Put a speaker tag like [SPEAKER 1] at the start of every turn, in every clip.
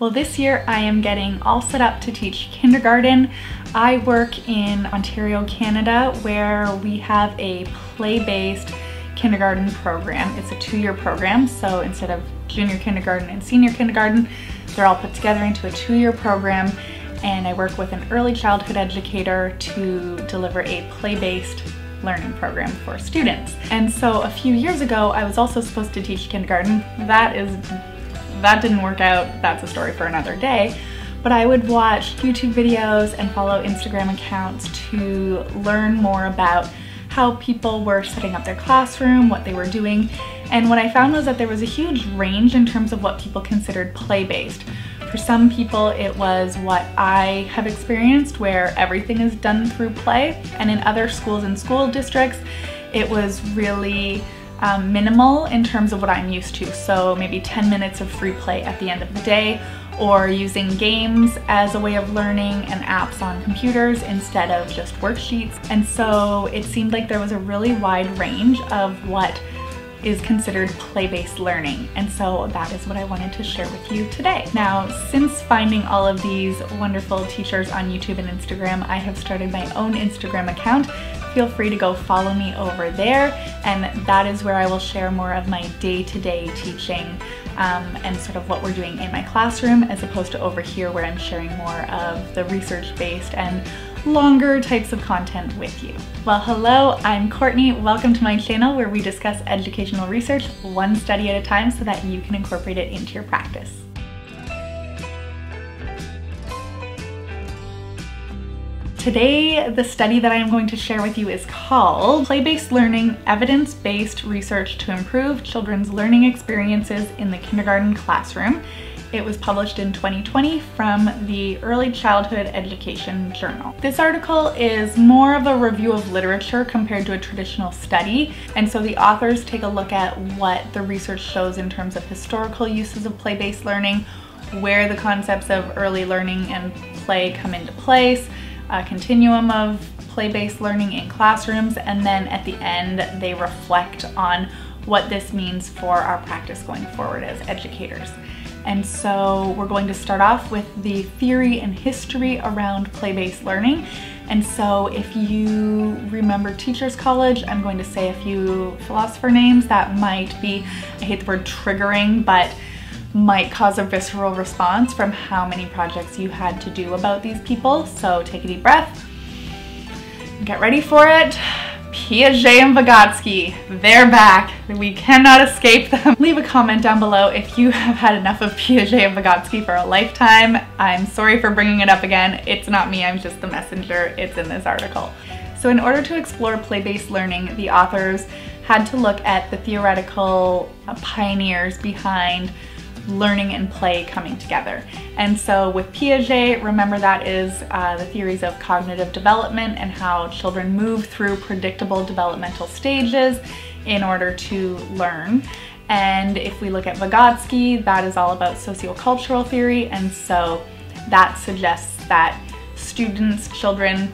[SPEAKER 1] Well, this year I am getting all set up to teach kindergarten. I work in Ontario, Canada, where we have a play-based kindergarten program. It's a two-year program, so instead of junior kindergarten and senior kindergarten, they're all put together into a two-year program and I work with an early childhood educator to deliver a play-based learning program for students. And so a few years ago, I was also supposed to teach kindergarten. That is that didn't work out, that's a story for another day. But I would watch YouTube videos and follow Instagram accounts to learn more about how people were setting up their classroom, what they were doing. And what I found was that there was a huge range in terms of what people considered play-based. For some people, it was what I have experienced where everything is done through play. And in other schools and school districts, it was really um, minimal in terms of what I'm used to. So maybe 10 minutes of free play at the end of the day or using games as a way of learning and apps on computers instead of just worksheets. And so it seemed like there was a really wide range of what is considered play-based learning. And so that is what I wanted to share with you today. Now, since finding all of these wonderful teachers on YouTube and Instagram, I have started my own Instagram account feel free to go follow me over there and that is where I will share more of my day-to-day -day teaching um, and sort of what we're doing in my classroom as opposed to over here where I'm sharing more of the research-based and longer types of content with you. Well, hello, I'm Courtney. Welcome to my channel where we discuss educational research one study at a time so that you can incorporate it into your practice. Today, the study that I am going to share with you is called Play-Based Learning, Evidence-Based Research to Improve Children's Learning Experiences in the Kindergarten Classroom. It was published in 2020 from the Early Childhood Education Journal. This article is more of a review of literature compared to a traditional study, and so the authors take a look at what the research shows in terms of historical uses of play-based learning, where the concepts of early learning and play come into place, a continuum of play-based learning in classrooms, and then at the end, they reflect on what this means for our practice going forward as educators. And so we're going to start off with the theory and history around play-based learning. And so if you remember Teachers College, I'm going to say a few philosopher names that might be, I hate the word triggering, but might cause a visceral response from how many projects you had to do about these people. So take a deep breath, get ready for it. Piaget and Vygotsky, they're back. We cannot escape them. Leave a comment down below if you have had enough of Piaget and Vygotsky for a lifetime. I'm sorry for bringing it up again. It's not me, I'm just the messenger. It's in this article. So in order to explore play-based learning, the authors had to look at the theoretical uh, pioneers behind learning and play coming together. And so with Piaget, remember that is uh, the theories of cognitive development and how children move through predictable developmental stages in order to learn. And if we look at Vygotsky, that is all about sociocultural theory. And so that suggests that students, children,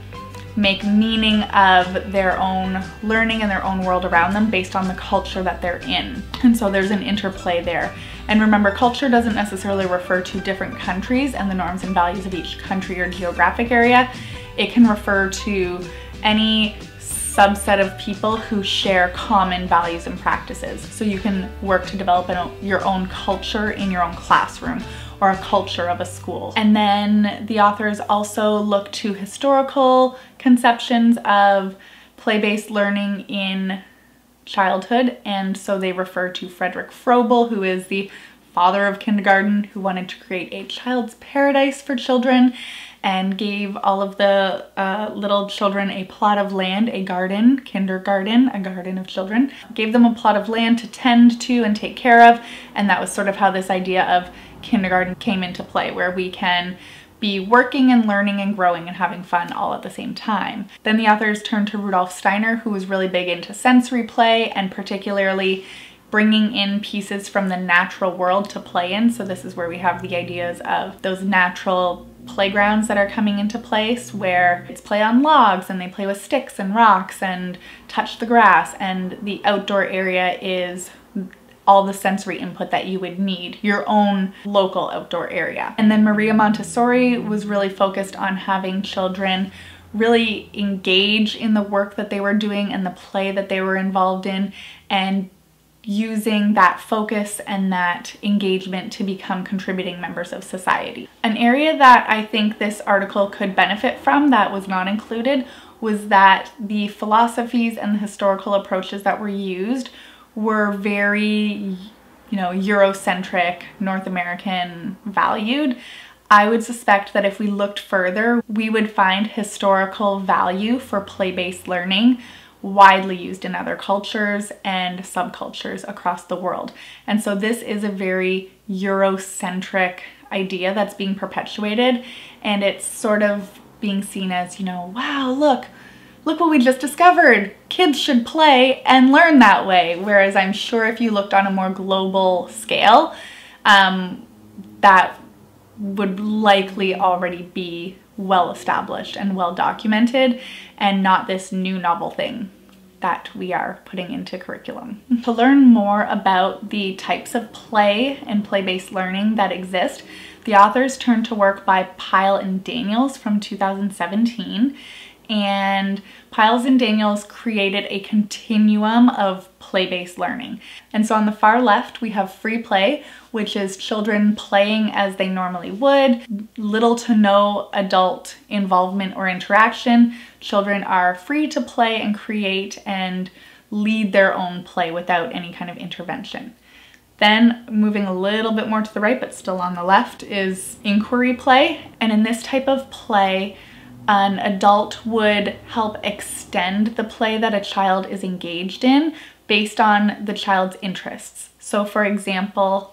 [SPEAKER 1] make meaning of their own learning and their own world around them based on the culture that they're in. And so there's an interplay there. And remember, culture doesn't necessarily refer to different countries and the norms and values of each country or geographic area. It can refer to any subset of people who share common values and practices. So you can work to develop your own culture in your own classroom or a culture of a school. And then the authors also look to historical conceptions of play-based learning in childhood. And so they refer to Frederick Froebel, who is the father of kindergarten, who wanted to create a child's paradise for children and gave all of the uh, little children a plot of land, a garden, kindergarten, a garden of children. Gave them a plot of land to tend to and take care of. And that was sort of how this idea of kindergarten came into play, where we can be working and learning and growing and having fun all at the same time. Then the authors turned to Rudolf Steiner, who was really big into sensory play and particularly bringing in pieces from the natural world to play in. So this is where we have the ideas of those natural playgrounds that are coming into place where it's play on logs and they play with sticks and rocks and touch the grass and the outdoor area is all the sensory input that you would need, your own local outdoor area. And then Maria Montessori was really focused on having children really engage in the work that they were doing and the play that they were involved in and using that focus and that engagement to become contributing members of society. An area that I think this article could benefit from that was not included was that the philosophies and the historical approaches that were used were very, you know, Eurocentric, North American valued. I would suspect that if we looked further, we would find historical value for play-based learning widely used in other cultures and subcultures across the world. And so this is a very Eurocentric idea that's being perpetuated and it's sort of being seen as, you know, wow, look, look what we just discovered. Kids should play and learn that way. Whereas I'm sure if you looked on a more global scale, um, that would likely already be well established and well documented and not this new novel thing that we are putting into curriculum. to learn more about the types of play and play-based learning that exist, the authors turned to work by Pyle and Daniels from 2017 and Pyles and Daniels created a continuum of play-based learning. And so on the far left, we have free play, which is children playing as they normally would, little to no adult involvement or interaction. Children are free to play and create and lead their own play without any kind of intervention. Then moving a little bit more to the right, but still on the left, is inquiry play. And in this type of play, an adult would help extend the play that a child is engaged in based on the child's interests. So for example,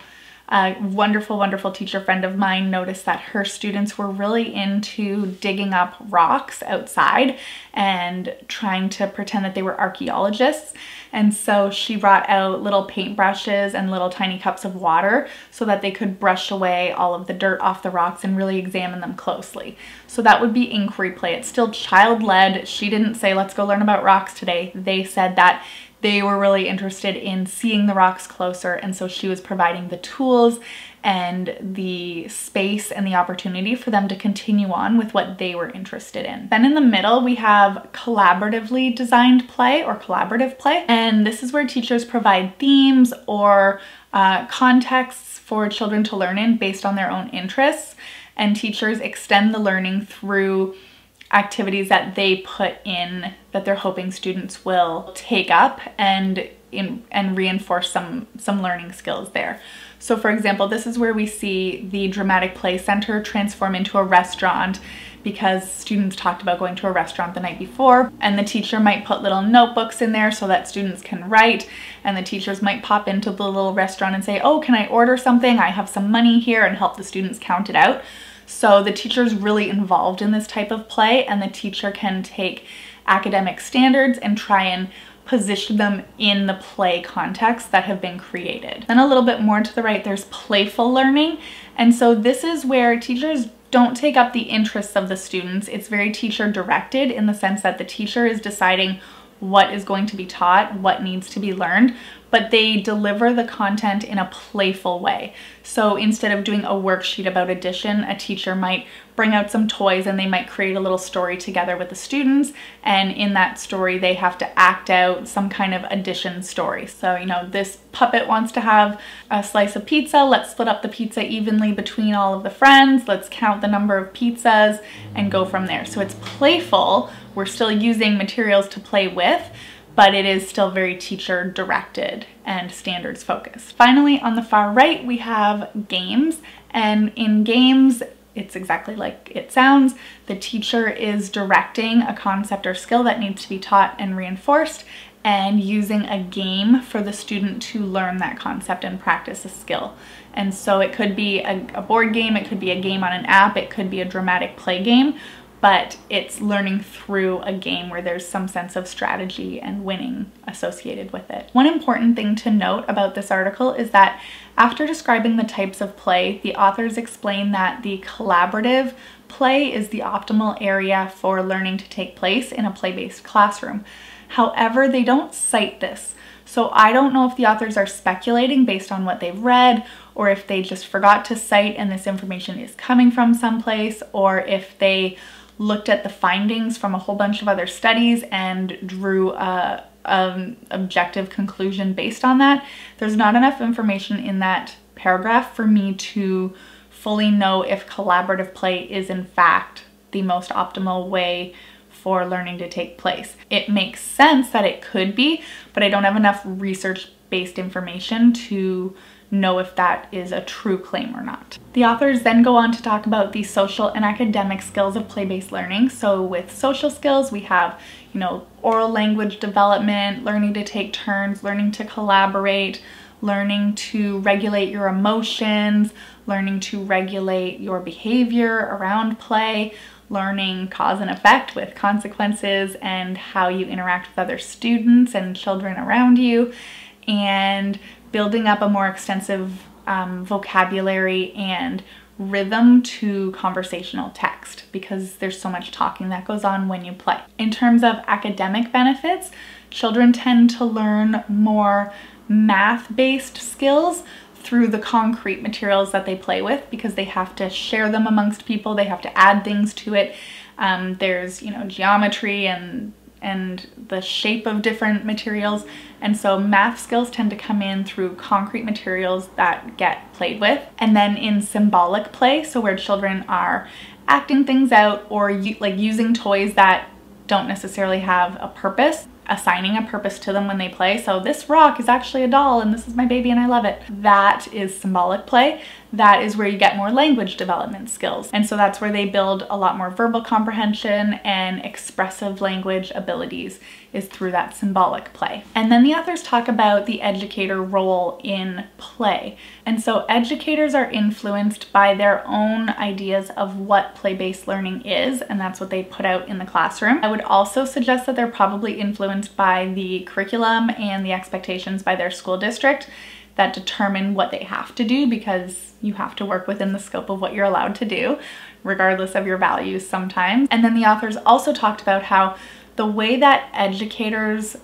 [SPEAKER 1] a wonderful, wonderful teacher friend of mine noticed that her students were really into digging up rocks outside and trying to pretend that they were archaeologists. And so she brought out little paintbrushes and little tiny cups of water so that they could brush away all of the dirt off the rocks and really examine them closely. So that would be inquiry play. It's still child-led. She didn't say, let's go learn about rocks today. They said that they were really interested in seeing the rocks closer and so she was providing the tools and the space and the opportunity for them to continue on with what they were interested in. Then in the middle we have collaboratively designed play or collaborative play and this is where teachers provide themes or uh, contexts for children to learn in based on their own interests and teachers extend the learning through activities that they put in that they're hoping students will take up and in, and reinforce some some learning skills there. So for example, this is where we see the dramatic play center transform into a restaurant because students talked about going to a restaurant the night before and the teacher might put little notebooks in there so that students can write and the teachers might pop into the little restaurant and say, oh, can I order something? I have some money here and help the students count it out. So the teacher is really involved in this type of play and the teacher can take academic standards and try and position them in the play context that have been created. Then a little bit more to the right, there's playful learning. And so this is where teachers don't take up the interests of the students. It's very teacher directed in the sense that the teacher is deciding what is going to be taught, what needs to be learned, but they deliver the content in a playful way. So instead of doing a worksheet about addition, a teacher might bring out some toys and they might create a little story together with the students. And in that story, they have to act out some kind of addition story. So, you know, this puppet wants to have a slice of pizza. Let's split up the pizza evenly between all of the friends. Let's count the number of pizzas and go from there. So it's playful. We're still using materials to play with, but it is still very teacher directed and standards focused. Finally, on the far right, we have games. And in games, it's exactly like it sounds. The teacher is directing a concept or skill that needs to be taught and reinforced and using a game for the student to learn that concept and practice a skill. And so it could be a, a board game, it could be a game on an app, it could be a dramatic play game, but it's learning through a game where there's some sense of strategy and winning associated with it. One important thing to note about this article is that after describing the types of play, the authors explain that the collaborative play is the optimal area for learning to take place in a play-based classroom. However, they don't cite this. So I don't know if the authors are speculating based on what they've read or if they just forgot to cite and this information is coming from someplace or if they looked at the findings from a whole bunch of other studies and drew a, objective conclusion based on that. There's not enough information in that paragraph for me to fully know if collaborative play is in fact the most optimal way for learning to take place. It makes sense that it could be, but I don't have enough research based information to know if that is a true claim or not. The authors then go on to talk about the social and academic skills of play-based learning. So with social skills, we have, you know, oral language development, learning to take turns, learning to collaborate, learning to regulate your emotions, learning to regulate your behavior around play, learning cause and effect with consequences and how you interact with other students and children around you, and building up a more extensive um, vocabulary and rhythm to conversational text because there's so much talking that goes on when you play. In terms of academic benefits, children tend to learn more math-based skills through the concrete materials that they play with because they have to share them amongst people, they have to add things to it. Um, there's, you know, geometry and and the shape of different materials. And so math skills tend to come in through concrete materials that get played with. And then in symbolic play, so where children are acting things out or like using toys that don't necessarily have a purpose, assigning a purpose to them when they play. So this rock is actually a doll and this is my baby and I love it. That is symbolic play. That is where you get more language development skills. And so that's where they build a lot more verbal comprehension and expressive language abilities is through that symbolic play. And then the authors talk about the educator role in play. And so educators are influenced by their own ideas of what play-based learning is, and that's what they put out in the classroom. I would also suggest that they're probably influenced by the curriculum and the expectations by their school district that determine what they have to do because you have to work within the scope of what you're allowed to do, regardless of your values sometimes. And then the authors also talked about how the way that educators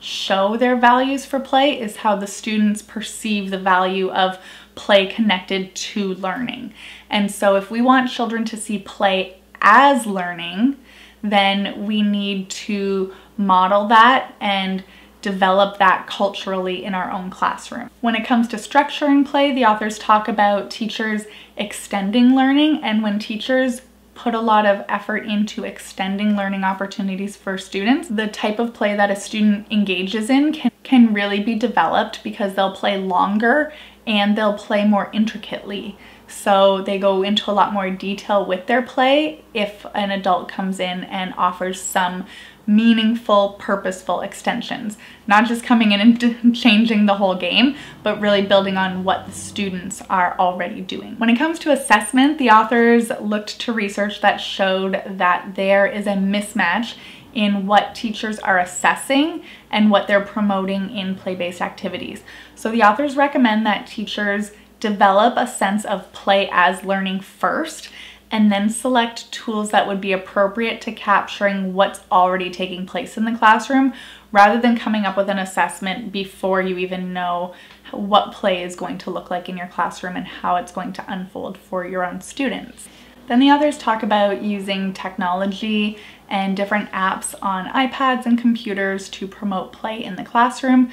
[SPEAKER 1] show their values for play is how the students perceive the value of play connected to learning. And so if we want children to see play as learning, then we need to model that and develop that culturally in our own classroom. When it comes to structuring play, the authors talk about teachers extending learning and when teachers put a lot of effort into extending learning opportunities for students. The type of play that a student engages in can, can really be developed because they'll play longer and they'll play more intricately. So they go into a lot more detail with their play if an adult comes in and offers some meaningful, purposeful extensions. Not just coming in and changing the whole game, but really building on what the students are already doing. When it comes to assessment, the authors looked to research that showed that there is a mismatch in what teachers are assessing and what they're promoting in play-based activities. So the authors recommend that teachers develop a sense of play as learning first and then select tools that would be appropriate to capturing what's already taking place in the classroom rather than coming up with an assessment before you even know what play is going to look like in your classroom and how it's going to unfold for your own students. Then the others talk about using technology and different apps on iPads and computers to promote play in the classroom.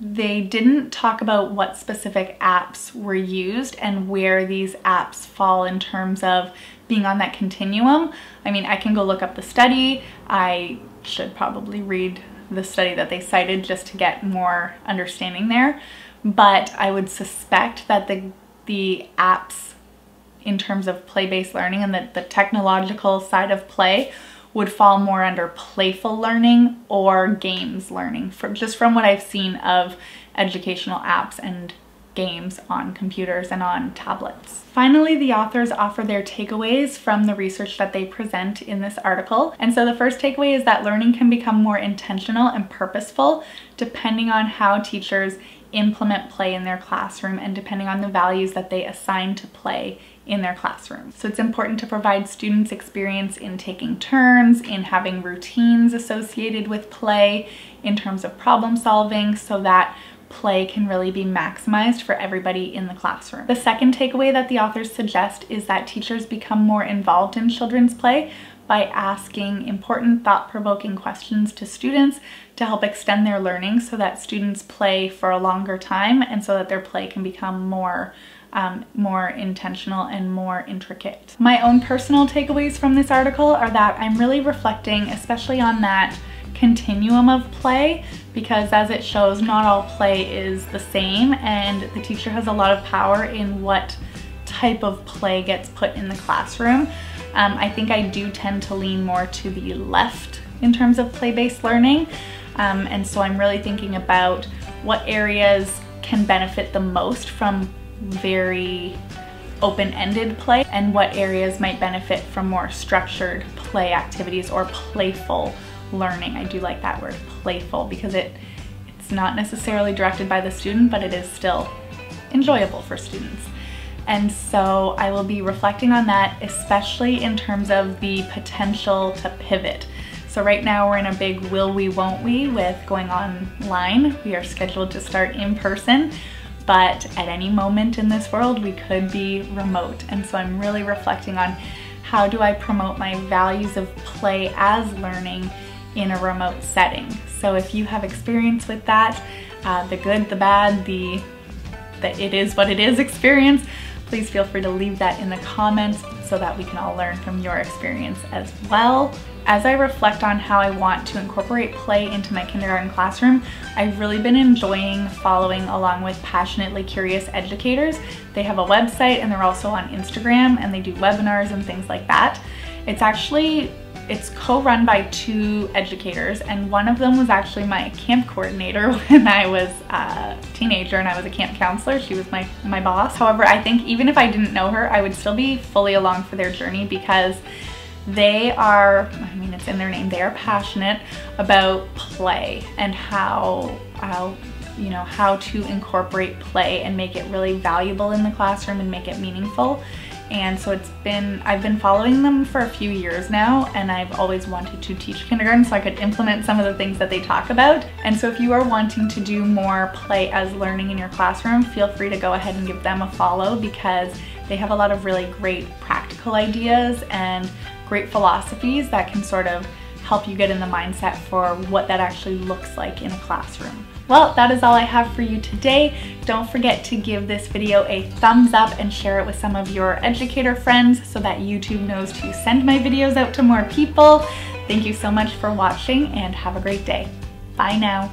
[SPEAKER 1] They didn't talk about what specific apps were used and where these apps fall in terms of being on that continuum. I mean, I can go look up the study. I should probably read the study that they cited just to get more understanding there. But I would suspect that the, the apps in terms of play-based learning and the, the technological side of play would fall more under playful learning or games learning, from, just from what I've seen of educational apps and games on computers and on tablets. Finally, the authors offer their takeaways from the research that they present in this article. And so the first takeaway is that learning can become more intentional and purposeful depending on how teachers implement play in their classroom and depending on the values that they assign to play in their classroom. So it's important to provide students experience in taking turns, in having routines associated with play, in terms of problem solving, so that play can really be maximized for everybody in the classroom. The second takeaway that the authors suggest is that teachers become more involved in children's play by asking important thought-provoking questions to students to help extend their learning so that students play for a longer time and so that their play can become more um, more intentional and more intricate. My own personal takeaways from this article are that I'm really reflecting especially on that continuum of play because as it shows not all play is the same and the teacher has a lot of power in what type of play gets put in the classroom. Um, I think I do tend to lean more to the left in terms of play-based learning um, and so I'm really thinking about what areas can benefit the most from very open-ended play and what areas might benefit from more structured play activities or playful learning. I do like that word playful because it it's not necessarily directed by the student but it is still enjoyable for students. And so I will be reflecting on that especially in terms of the potential to pivot. So right now we're in a big will we won't we with going online. We are scheduled to start in person but at any moment in this world we could be remote. And so I'm really reflecting on how do I promote my values of play as learning in a remote setting. So if you have experience with that, uh, the good, the bad, the, the it is what it is experience, please feel free to leave that in the comments so that we can all learn from your experience as well. As I reflect on how I want to incorporate play into my kindergarten classroom, I've really been enjoying following along with Passionately Curious Educators. They have a website and they're also on Instagram and they do webinars and things like that. It's actually it's co-run by two educators and one of them was actually my camp coordinator when I was a teenager and I was a camp counselor. She was my, my boss. However, I think even if I didn't know her, I would still be fully along for their journey because they are, I mean, it's in their name, they are passionate about play and how, how you know, how to incorporate play and make it really valuable in the classroom and make it meaningful. And so it's been, I've been following them for a few years now and I've always wanted to teach kindergarten so I could implement some of the things that they talk about. And so if you are wanting to do more play as learning in your classroom, feel free to go ahead and give them a follow because they have a lot of really great practical ideas and great philosophies that can sort of help you get in the mindset for what that actually looks like in a classroom. Well, that is all I have for you today. Don't forget to give this video a thumbs up and share it with some of your educator friends so that YouTube knows to send my videos out to more people. Thank you so much for watching and have a great day. Bye now.